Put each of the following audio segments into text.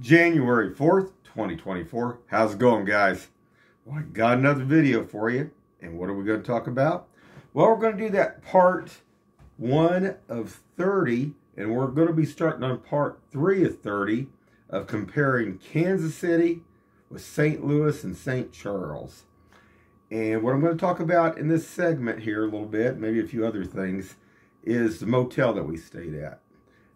January 4th, 2024. How's it going, guys? Well, I got another video for you. And what are we going to talk about? Well, we're going to do that part one of 30. And we're going to be starting on part three of 30 of comparing Kansas City with St. Louis and St. Charles. And what I'm going to talk about in this segment here a little bit, maybe a few other things, is the motel that we stayed at.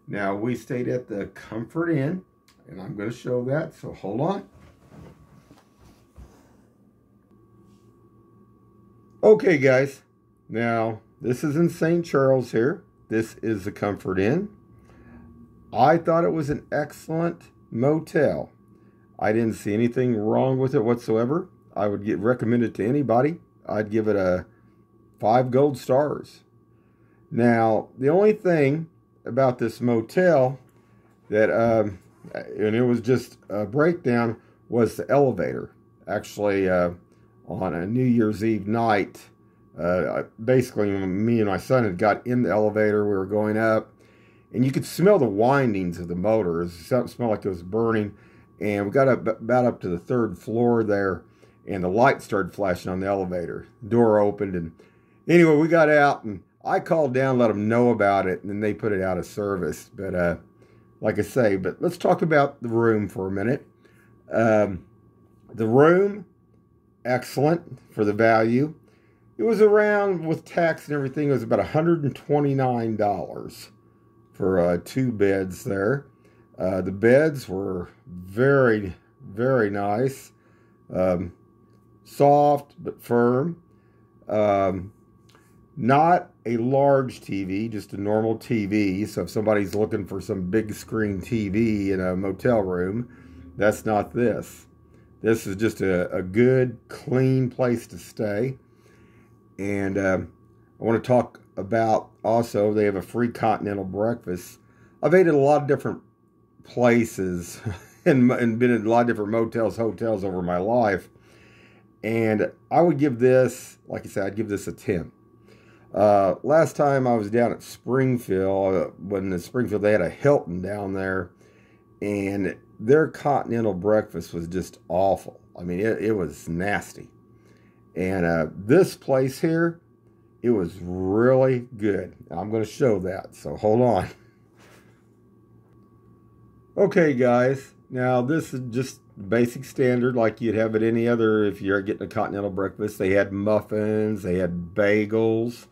Now, we stayed at the Comfort Inn and I'm going to show that, so hold on. Okay, guys. Now, this is in St. Charles here. This is the Comfort Inn. I thought it was an excellent motel. I didn't see anything wrong with it whatsoever. I would get recommend it to anybody. I'd give it a five gold stars. Now, the only thing about this motel that um, and it was just a breakdown was the elevator. Actually, uh, on a New Year's Eve night, uh, basically me and my son had got in the elevator. We were going up, and you could smell the windings of the motor. It smelled like it was burning. And we got up, about up to the third floor there, and the light started flashing on the elevator. Door opened, and anyway, we got out, and I called down, let them know about it, and they put it out of service. But uh, like I say. But let's talk about the room for a minute. Um, the room, excellent for the value. It was around, with tax and everything, it was about $129 for uh, two beds there. Uh, the beds were very, very nice. Um, soft but firm. Um, not a large TV, just a normal TV. So if somebody's looking for some big screen TV in a motel room, that's not this. This is just a, a good, clean place to stay. And uh, I want to talk about also, they have a free continental breakfast. I've ate at a lot of different places and, and been in a lot of different motels, hotels over my life. And I would give this, like I said, I'd give this a 10 uh, last time I was down at Springfield, uh, when in Springfield they had a Hilton down there, and their continental breakfast was just awful. I mean, it, it was nasty. And uh, this place here, it was really good. I'm going to show that, so hold on. Okay, guys. Now, this is just basic standard like you'd have at any other if you're getting a continental breakfast. They had muffins, they had bagels,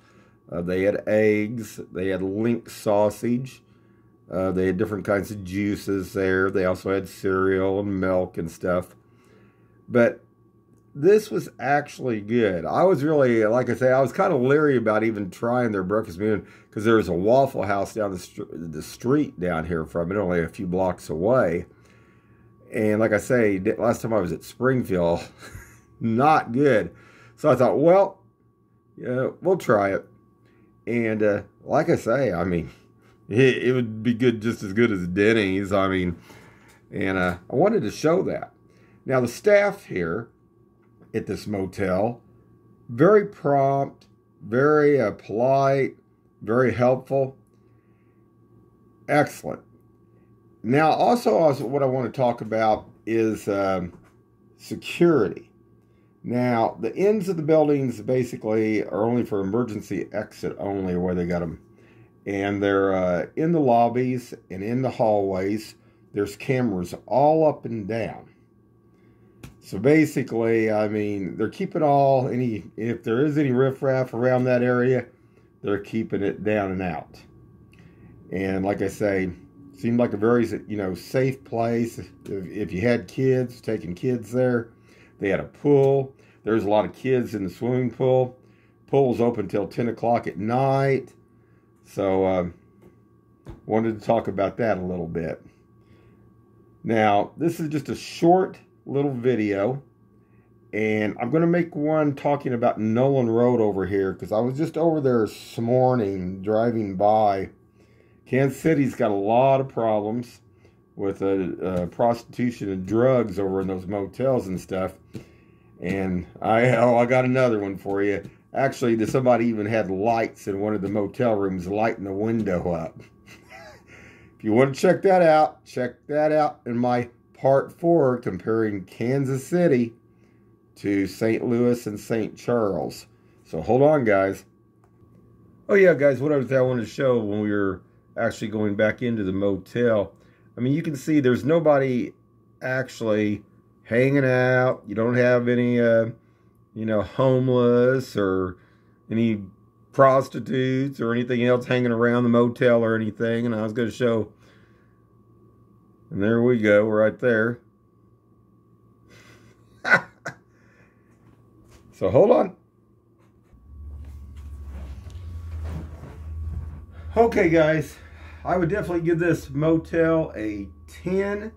uh, they had eggs. They had link sausage. Uh, they had different kinds of juices there. They also had cereal and milk and stuff. But this was actually good. I was really, like I say, I was kind of leery about even trying their breakfast menu because there was a Waffle House down the, st- the street down here from it, only a few blocks away. And like I say, last time I was at Springfield, not good. So I thought, well, yeah, we'll try it. And uh, like I say, I mean, it, it, would be good just as good as Denny's. I mean, and uh, I wanted to show that. Now, the staff here at this motel, very prompt, very uh, polite, very helpful. Excellent. Now, also, also, what I want to talk about is um, security. Now, the ends of the buildings basically are only for emergency exit only where they got them. And they're uh, in the lobbies and in the hallways. There's cameras all up and down. So basically, I mean, they're keeping all any if there is any riffraff around that area, they're keeping it down and out. And like I say, seemed like a very you know safe place. If, if you had kids, taking kids there, they had a pool. There's a lot of kids in the swimming pool. Pool's open till 10 o'clock at night. So, um, wanted to talk about that a little bit. Now, this is just a short little video. And I'm going to make one talking about Noland Road over here because I was just over there this morning driving by. Kansas City's got a lot of problems with uh, prostitution and drugs over in those motels and stuff. And I oh, I got another one for you. Actually, somebody even had lights in one of the motel rooms lighting the window up. if you want to check that out, check that out in my part four comparing Kansas City to St. Louis and St. Charles. So hold on, guys. Oh, yeah, guys, what I wanted to show when we were actually going back into the motel. I mean, you can see there's nobody actually hanging out. You don't have any, uh, you know, homeless or any prostitutes or anything else hanging around the motel or anything. And I was going to show, and there we go, right there. so hold on. Okay, guys, I would definitely give this motel a 10.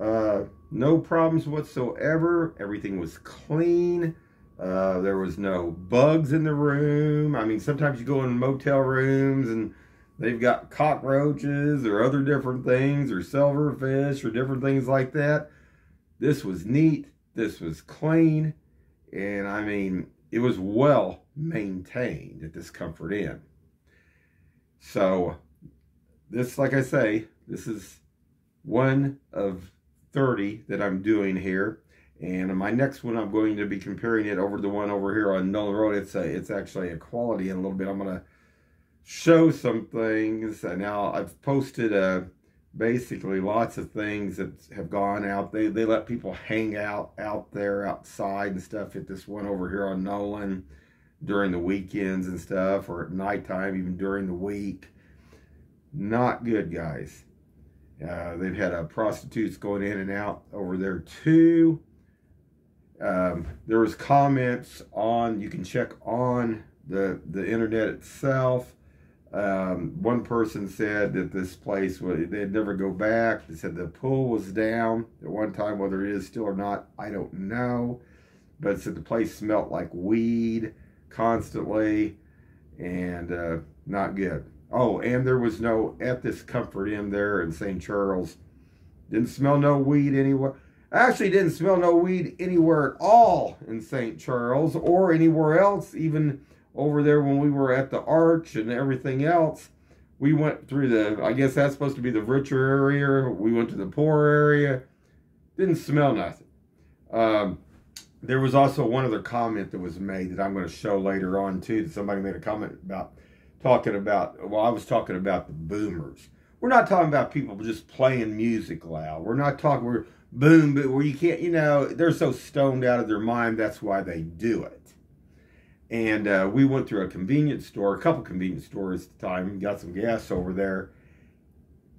Uh, no problems whatsoever. Everything was clean. Uh, there was no bugs in the room. I mean, sometimes you go in motel rooms and they've got cockroaches or other different things or silverfish or different things like that. This was neat. This was clean. And I mean, it was well maintained at this Comfort Inn. So this, like I say, this is one of 30 that I'm doing here. And my next one, I'm going to be comparing it over the one over here on Noland Road. It's a, it's actually a Quality Inn a little bit. I'm going to show some things. Now, I've posted uh, basically lots of things that have gone out. They, they let people hang out out there outside and stuff at this one over here on Noland during the weekends and stuff or at nighttime, even during the week. Not good, guys. Uh, they've had uh, prostitutes going in and out over there too. Um, there was comments on, you can check on the, the internet itself. Um, one person said that this place, they'd never go back. They said the pool was down at one time. Whether it is still or not, I don't know. But said the place smelt like weed constantly and uh, not good. Oh, and there was no at this Comfort Inn there in St. Charles. Didn't smell no weed anywhere. Actually, didn't smell no weed anywhere at all in St. Charles or anywhere else, even over there when we were at the Arch and everything else. We went through the, I guess that's supposed to be the richer area. We went to the poor area. Didn't smell nothing. Um, there was also one other comment that was made that I'm going to show later on too. That somebody made a comment about talking about. Well, I was talking about the boomers. We're not talking about people just playing music loud. We're not talking. We're boom, but where you can't. You know, they're so stoned out of their mind. That's why they do it. And uh, we went through a convenience store, a couple convenience stores at the time, got some gas over there.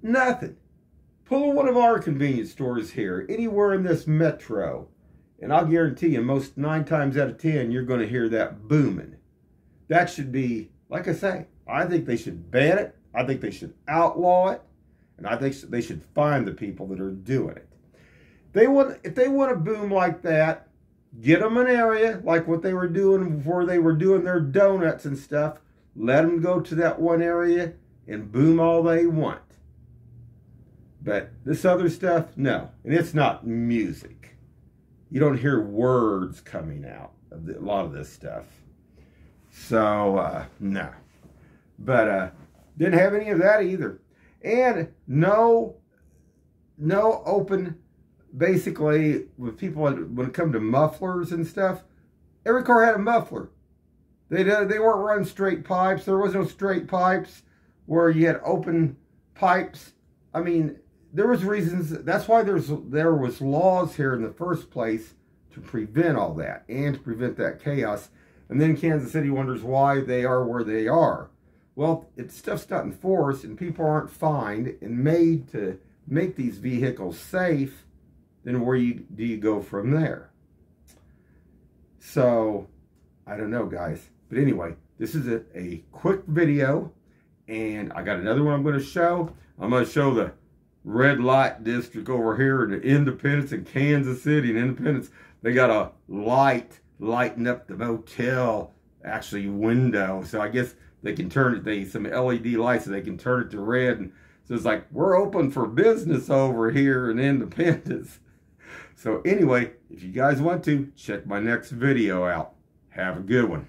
Nothing. Pull one of our convenience stores here, anywhere in this metro and I'll guarantee you, most nine times out of ten, you're going to hear that booming. That should be, like I say, I think they should ban it. I think they should outlaw it. And I think they should find the people that are doing it. They want, if they want to boom like that, get them an area like what they were doing before they were doing their donuts and stuff. Let them go to that one area and boom all they want. But this other stuff, no. And it's not music you don't hear words coming out of the, a lot of this stuff. So, uh, no. But uh, didn't have any of that either. And no, no open, basically, with people, when it come to mufflers and stuff, every car had a muffler. They, they weren't running straight pipes. There was no straight pipes where you had open pipes. I mean, there was reasons. That's why there's there was laws here in the first place to prevent all that and to prevent that chaos. And then Kansas City wonders why they are where they are. Well, if stuff's not enforced and people aren't fined and made to make these vehicles safe, then where you, do you go from there? So, I don't know, guys. But anyway, this is a, a quick video, and I got another one I'm going to show. I'm going to show the red light district over here in Independence in Kansas City and Independence. They got a light lighting up the motel actually window. So I guess they can turn it, they some LED lights so they can turn it to red. And so it's like, we're open for business over here in Independence. So anyway, if you guys want to, check my next video out. Have a good one.